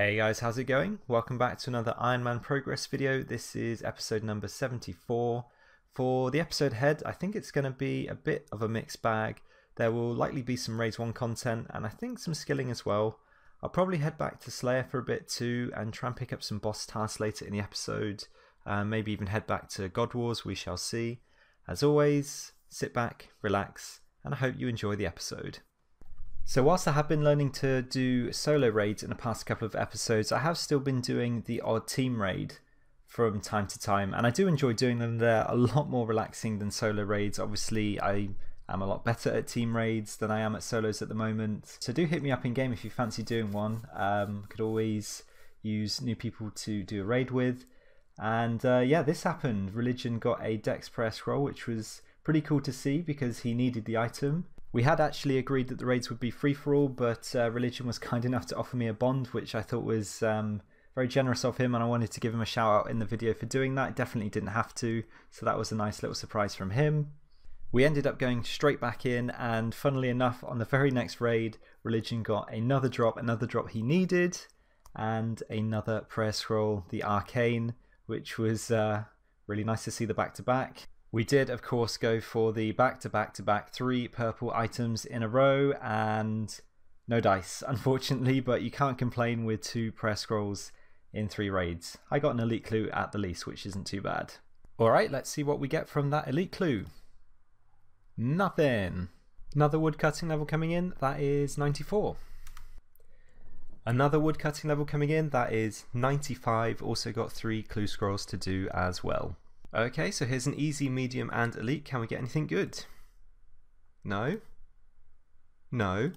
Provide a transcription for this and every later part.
Hey guys, how's it going? Welcome back to another Ironman Progress video. This is episode number 74. For the episode head, I think it's going to be a bit of a mixed bag. There will likely be some Raids 1 content and I think some skilling as well. I'll probably head back to Slayer for a bit too and try and pick up some boss tasks later in the episode. Uh, maybe even head back to God Wars, we shall see. As always, sit back, relax, and I hope you enjoy the episode. So whilst I have been learning to do solo raids in the past couple of episodes, I have still been doing the odd team raid from time to time, and I do enjoy doing them. They're a lot more relaxing than solo raids. Obviously, I am a lot better at team raids than I am at solos at the moment. So do hit me up in game if you fancy doing one. Um, could always use new people to do a raid with. And uh, yeah, this happened. Religion got a Dex Prayer Scroll, which was pretty cool to see because he needed the item. We had actually agreed that the raids would be free for all, but uh, Religion was kind enough to offer me a bond, which I thought was um, very generous of him, and I wanted to give him a shout out in the video for doing that. Definitely didn't have to, so that was a nice little surprise from him. We ended up going straight back in, and funnily enough, on the very next raid, Religion got another drop, another drop he needed, and another prayer scroll, the Arcane, which was uh, really nice to see the back to back. We did, of course, go for the back to back to back three purple items in a row and no dice, unfortunately, but you can't complain with two prayer scrolls in three raids. I got an elite clue at the least, which isn't too bad. Alright, let's see what we get from that elite clue. Nothing. Another woodcutting level coming in, that is 94. Another woodcutting level coming in, that is 95. Also got three clue scrolls to do as well. Okay, so here's an easy, medium, and elite. Can we get anything good? No? No?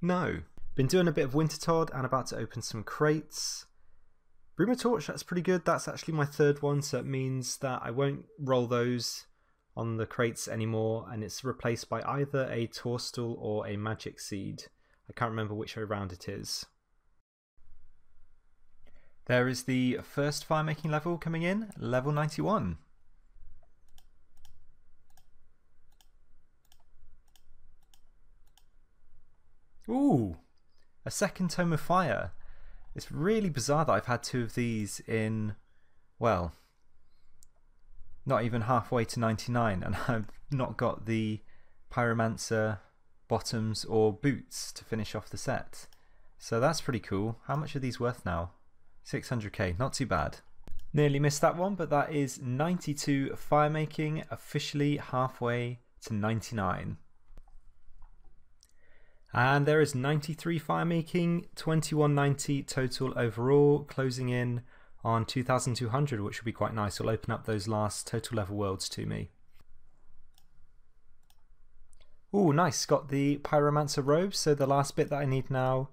No. Been doing a bit of Wintertodt and about to open some crates. Bruma Torch, that's pretty good. That's actually my third one, so it means that I won't roll those on the crates anymore, and it's replaced by either a Toadstool or a Magic Seed. I can't remember which way around it is. There is the first fire making level coming in, level 91. Ooh, a second Tome of Fire. It's really bizarre that I've had two of these in, well, not even halfway to 99, and I've not got the Pyromancer bottoms or boots to finish off the set. So that's pretty cool. How much are these worth now? 600k, not too bad. Nearly missed that one, but that is 92 fire making, officially halfway to 99. And there is 93 fire making, 2190 total overall, closing in on 2200, which will be quite nice. It'll open up those last total level worlds to me. Oh, nice. Got the Pyromancer robe, so the last bit that I need now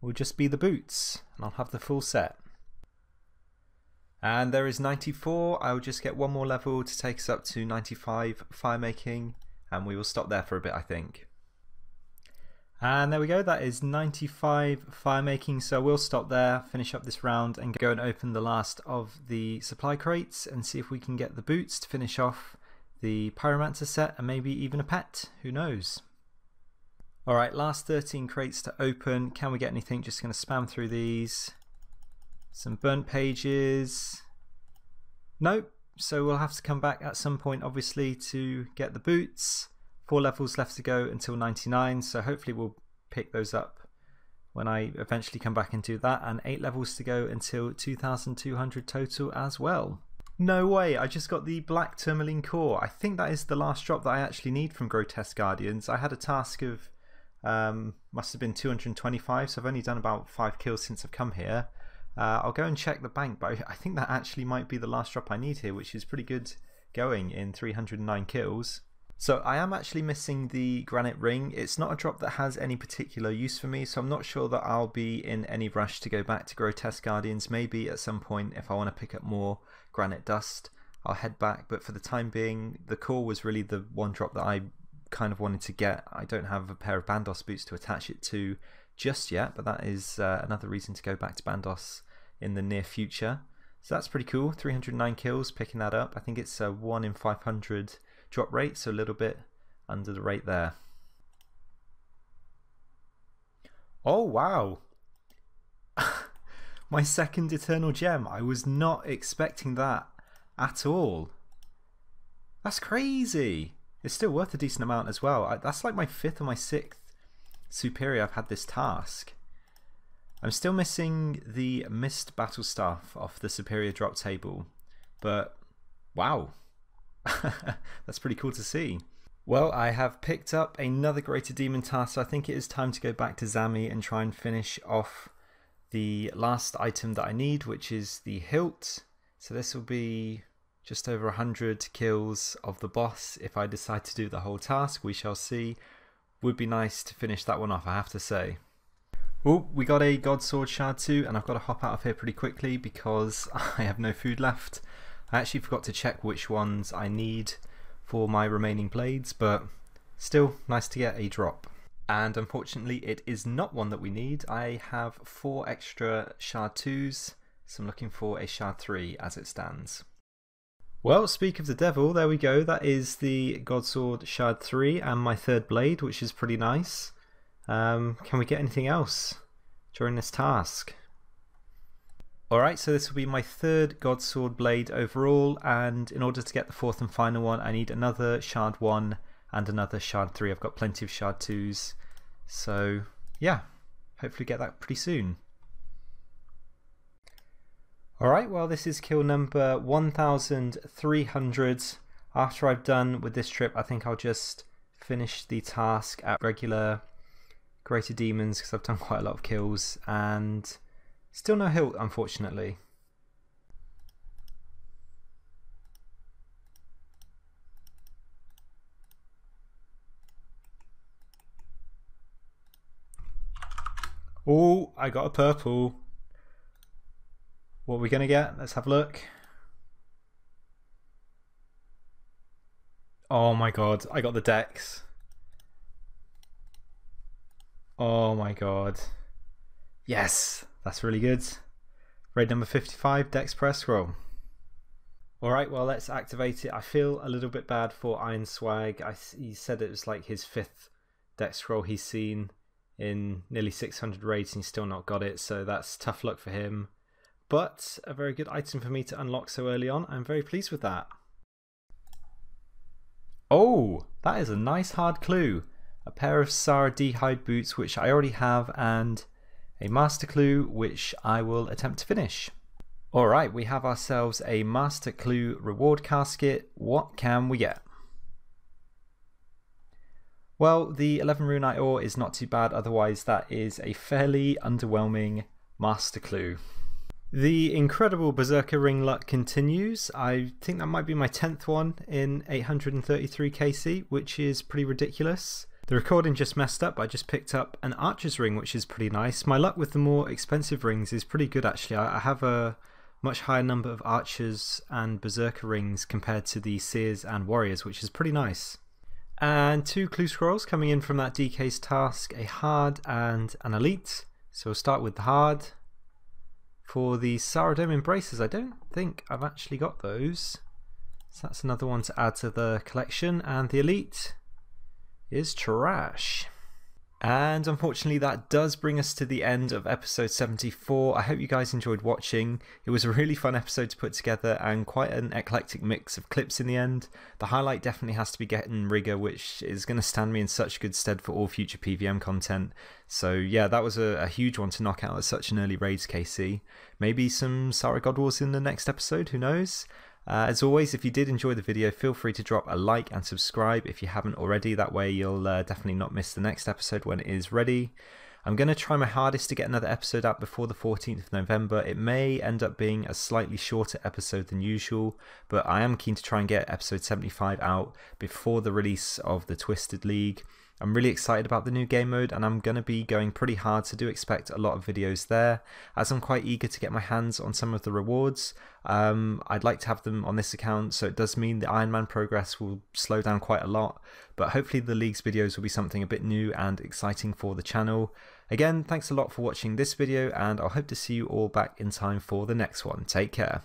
will just be the boots, and I'll have the full set. And there is 94. I will just get one more level to take us up to 95 fire making, and we will stop there for a bit, I think. And there we go, that is 95 fire making, so we'll stop there, finish up this round, and go and open the last of the supply crates and see if we can get the boots to finish off the Pyromancer set and maybe even a pet, who knows. Alright, last 13 crates to open. Can we get anything? Just going to spam through these. Some burnt pages. Nope. So we'll have to come back at some point, obviously, to get the boots. Four levels left to go until 99, so hopefully we'll pick those up when I eventually come back and do that. And eight levels to go until 2200 total as well. No way, I just got the Black Tourmaline Core. I think that is the last drop that I actually need from Grotesque Guardians. I had a task of, um, must have been 225, so I've only done about five kills since I've come here. Uh, I'll go and check the bank, but I think that actually might be the last drop I need here, which is pretty good going in 309 kills. So I am actually missing the granite ring. It's not a drop that has any particular use for me, so I'm not sure that I'll be in any rush to go back to Grotesque Guardians. Maybe at some point, if I want to pick up more granite dust, I'll head back. But for the time being, the core was really the one drop that I kind of wanted to get. I don't have a pair of Bandos boots to attach it to just yet, but that is uh, another reason to go back to Bandos in the near future. So that's pretty cool. 309 kills, picking that up. I think it's a 1 in 500 drop rate, so a little bit under the rate there. Oh, wow. My second Eternal Gem. I was not expecting that at all. That's crazy. It's still worth a decent amount as well. I, that's like my fifth or my sixth superior I've had this task. I'm still missing the Mist Battle Staff off the superior drop table, but wow, that's pretty cool to see. Well, I have picked up another Greater Demon task, so I think it is time to go back to Zammy and try and finish off the last item that I need, which is the hilt. So this will be just over 100 kills of the boss if I decide to do the whole task. We shall see. Would be nice to finish that one off, I have to say. Oh, we got a Godsword Shard 2, and I've got to hop out of here pretty quickly because I have no food left. I actually forgot to check which ones I need for my remaining blades, but still nice to get a drop. And unfortunately, it is not one that we need. I have four extra Shard 2s, so I'm looking for a Shard 3 as it stands. Well, speak of the devil, there we go. That is the Godsword Shard 3 and my third blade, which is pretty nice. Um, can we get anything else during this task? Alright, so this will be my third Godsword blade overall, and in order to get the fourth and final one, I need another Shard 1 and another Shard 3. I've got plenty of Shard 2s, so yeah, hopefully get that pretty soon. Alright, well, this is kill number 1300. After I've done with this trip, I think I'll just finish the task at regular Greater Demons because I've done quite a lot of kills and Still no hilt, unfortunately. Oh, I got a purple. What are we going to get? Let's have a look. Oh my god, I got the dex. Oh my god. Yes! That's really good. Raid number 55, Dex Press Scroll. Alright, well, let's activate it. I feel a little bit bad for Iron Swag. I, he said it was like his fifth Dex Scroll he's seen in nearly 600 raids and he's still not got it, so that's tough luck for him. But a very good item for me to unlock so early on. I'm very pleased with that. Oh, that is a nice hard clue. A pair of Sara D-hide boots, which I already have, and a master clue which I will attempt to finish. Alright, we have ourselves a master clue reward casket. What can we get? Well, the 11 runite ore is not too bad, otherwise, that is a fairly underwhelming master clue. The incredible Berserker Ring luck continues. I think that might be my 10th one in 833 KC, which is pretty ridiculous. The recording just messed up. I just picked up an Archer's ring, which is pretty nice. My luck with the more expensive rings is pretty good, actually. I have a much higher number of Archers and Berserker rings compared to the Seers and Warriors, which is pretty nice. And two clue scrolls coming in from that DK's task a hard and an elite. So we'll start with the hard. For the Saradomin Embraces, I don't think I've actually got those. So that's another one to add to the collection. And the elite is trash. And unfortunately, that does bring us to the end of episode 74. I hope you guys enjoyed watching. It was a really fun episode to put together and quite an eclectic mix of clips in the end. The highlight definitely has to be getting Rigour, which is going to stand me in such good stead for all future PVM content. So, yeah, that was a, a huge one to knock out at such an early raids, KC. Maybe some Sara God Wars in the next episode, who knows? Uh, as always, if you did enjoy the video, feel free to drop a like and subscribe if you haven't already. That way, you'll uh, definitely not miss the next episode when it is ready. I'm going to try my hardest to get another episode out before the 14th of November. It may end up being a slightly shorter episode than usual, but I am keen to try and get episode 75 out before the release of the Twisted League. I'm really excited about the new game mode and I'm going to be going pretty hard, so do expect a lot of videos there. As I'm quite eager to get my hands on some of the rewards, um, I'd like to have them on this account, so it does mean the Ironman progress will slow down quite a lot, but hopefully the League's videos will be something a bit new and exciting for the channel. Again, thanks a lot for watching this video and I hope to see you all back in time for the next one. Take care.